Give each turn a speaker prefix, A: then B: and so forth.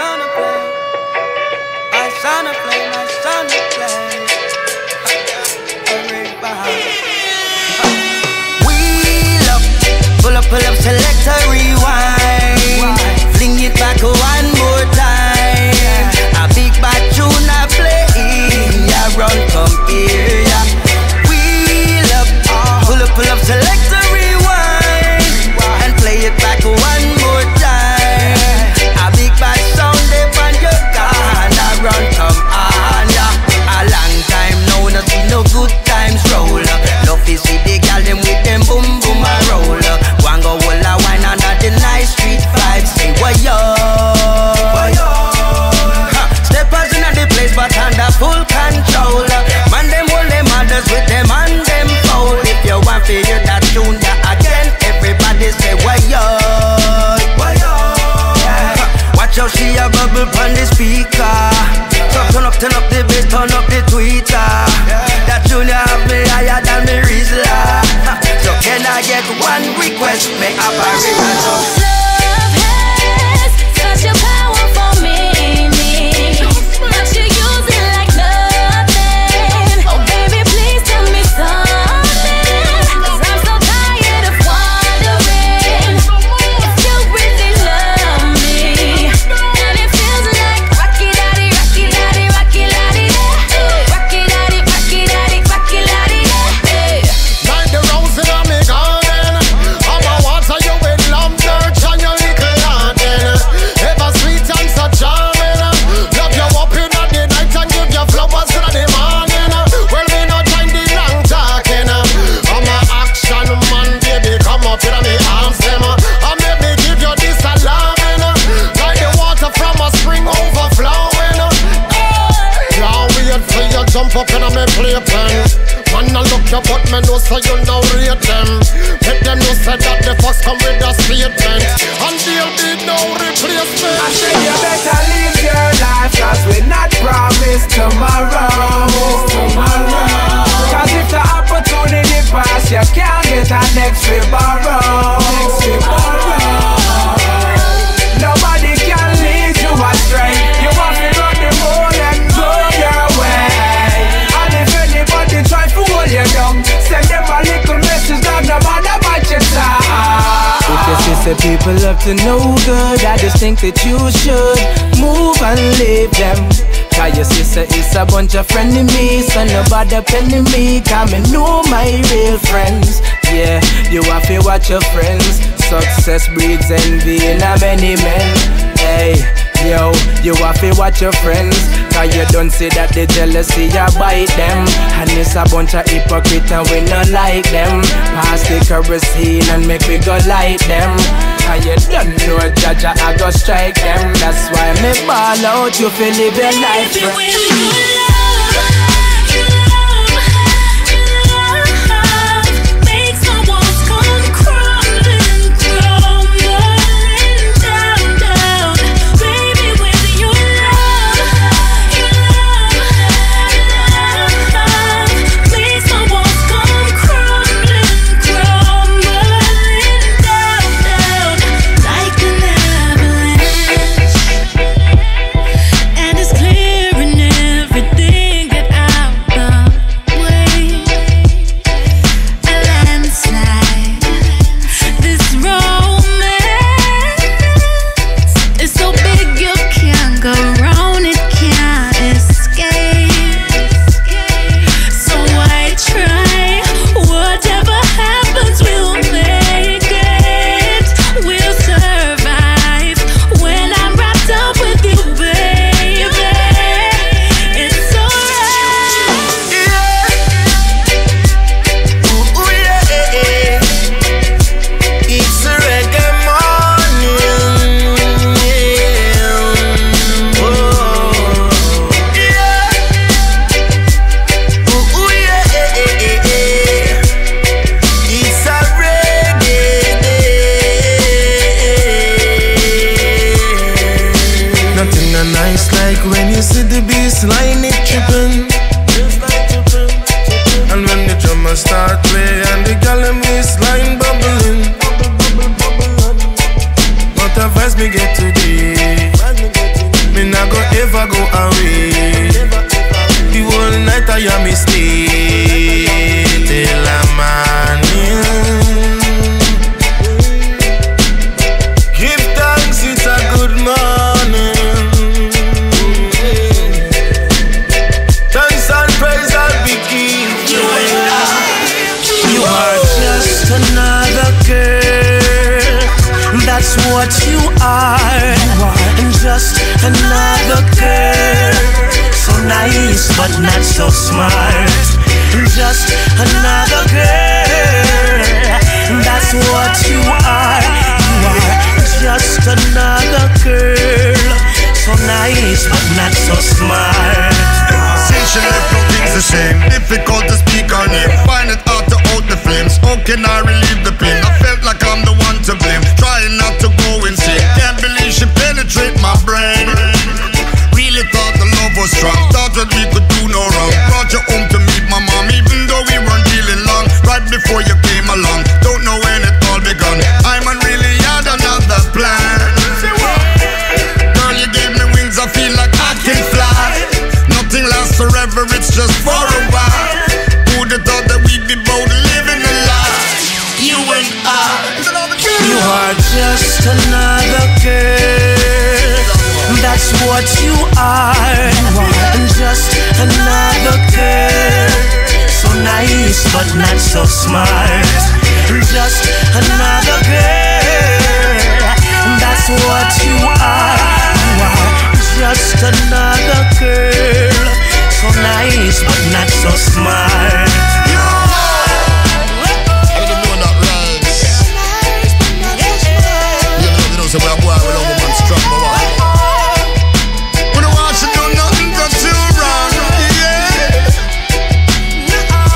A: son a play. My son a play. my son a flame. We love, pull up, pull up, select, rewind. Turn up the tweet. so
B: you
C: know rate them. Them say that the fox come with a statement. And they'll be no replacement.
D: I say you better live your life, cause we're not promised tomorrow. tomorrow. Cause if the opportunity pass, you can't get a next we. Next. said people up to no good. I just think that you should move and leave them. Cause your sister is a bunch of frenemies, so nobody penny me. Come and know my real friends. Yeah, you have to watch your friends. Success breeds envy in a many men. Hey yo. You have to watch your friends, cause you don't see that the jealousy I bite them. And it's a bunch of hypocrites, and we not like them. Pass the kerosene and make we go like them. And you don't know, Jaja, I go strike them. That's why me ball out, you feel live your life.
E: Start
F: playing. That's what you are. And just another girl. So nice, but not so smart. Just another girl. That's what you are. You are just another girl. So nice, but not so smart.
G: Since she left, no things the same. Difficult to speak her name. Find it How can I relieve the pain? I felt like I'm the one to blame. Trying not to go insane. Can't believe she penetrate my brain. are just another girl. That's what you are. You are Just another girl. So nice, but not so smart. Just
F: another girl. That's what you are. you are. Just another girl. So nice, but not so smart.